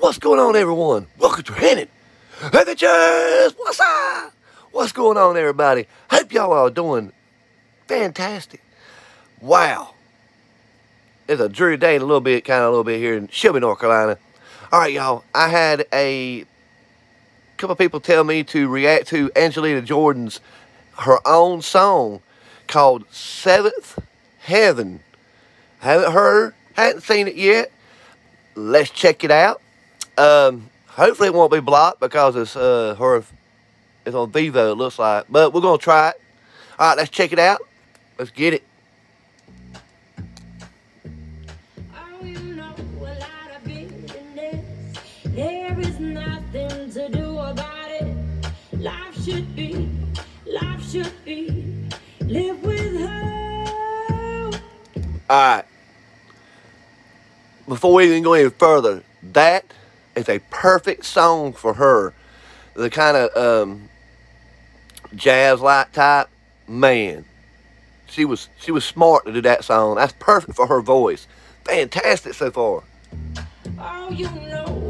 What's going on, everyone? Welcome to Hannon Adventures. What's up? What's going on, everybody? Hope y'all are doing fantastic. Wow. It's a dreary day a little bit, kind of a little bit here in Shelby, North Carolina. All right, y'all. I had a couple people tell me to react to Angelina Jordan's her own song called Seventh Heaven. Haven't heard, hadn't seen it yet. Let's check it out. Um, hopefully it won't be blocked because it's uh her it's on Vevo, it looks like. But we're gonna try it. Alright, let's check it out. Let's get it. Oh, you know a lot of bitterness. There is nothing to do about it. Life should be, life should be, live with her. Alright. Before we even go any further, that is a perfect song for her. The kind of um, jazz like type, man. She was she was smart to do that song. That's perfect for her voice. Fantastic so far. Oh, you know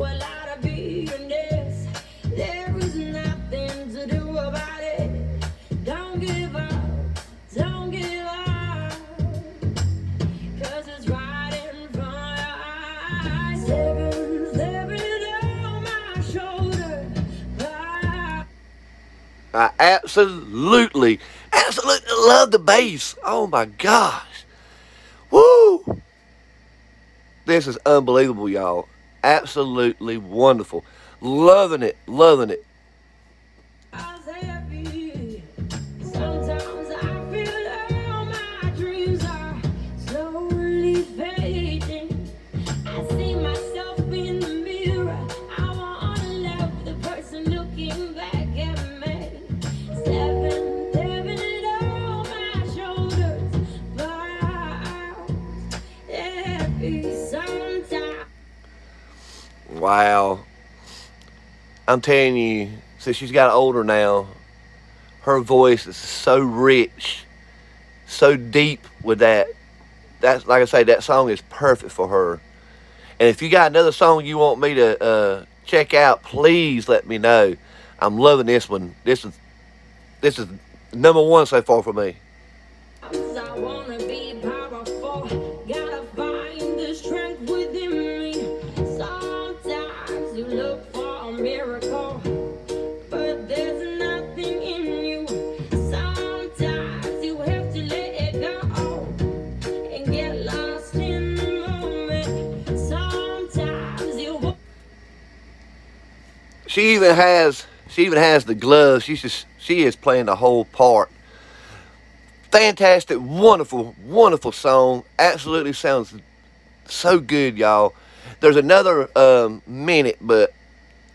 I absolutely, absolutely love the bass. Oh my gosh. Woo! This is unbelievable, y'all. Absolutely wonderful. Loving it, loving it. I Wow. I'm telling you, since she's got older now, her voice is so rich, so deep with that. That's like I say, that song is perfect for her. And if you got another song you want me to uh, check out, please let me know. I'm loving this one. This is this is number one so far for me. She even has she even has the gloves. She's just she is playing the whole part. Fantastic, wonderful, wonderful song. Absolutely sounds so good, y'all. There's another um, minute, but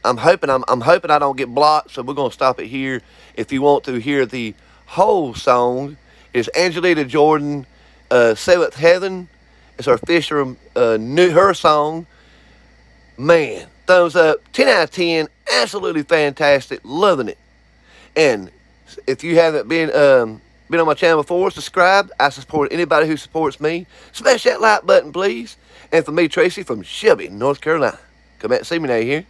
I'm hoping I'm, I'm hoping I don't get blocked, so we're gonna stop it here. If you want to hear the whole song, it's Angelina Jordan, uh, Seventh Heaven. It's her official uh, new her song. Man, thumbs up, 10 out of 10, absolutely fantastic, loving it. And if you haven't been um, been on my channel before, subscribe. I support anybody who supports me. Smash that like button, please. And for me, Tracy from Shelby, North Carolina. Come out and see me now, hear?